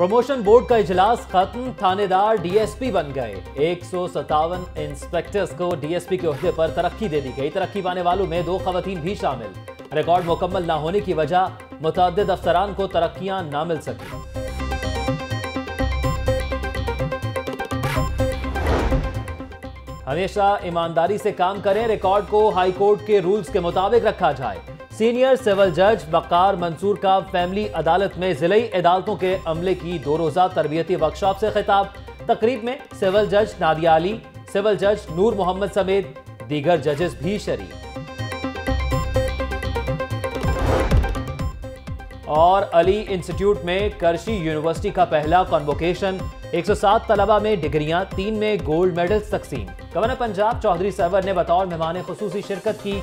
Promotion board का इजलास खत्म, थानेदार डीएसपी बन गए। एक इंस्पेक्टर्स को डीएसपी के अहदे पर तरक्की दे दी गई। तरक्की पाने वालों में दो खवतीन भी शामिल। रिकॉर्ड मुकम्मल न होने की वजह मुतद अफसरान को तरक्कियाँ ना मिल सकी। हमेशा ईमानदारी से काम करें, रिकॉर्ड को हाईकोर्ट के रूल्स के मुताबिक रखा जाए। सीनियर सिविल जज बकार मंसूर का फैमिली अदालत में ज़िले अदालतों के अमले की दो रोजा तरबियती वर्कशॉप से खिताब। तकरीब में सिविल जज नादिया अली, सिविल जज नूर मोहम्मद समेत दीगर जजेस भी शरीक। और अली इंस्टीट्यूट में करशी यूनिवर्सिटी का पहला कॉन्वोकेशन 107 तलबा में डिग्रियाँ, तीन में गोल्ड मेडल्स तकसीम। गवर्नर पंजाब चौधरी सरवर ने बतौर मेहमान खसूसी शिरकत की।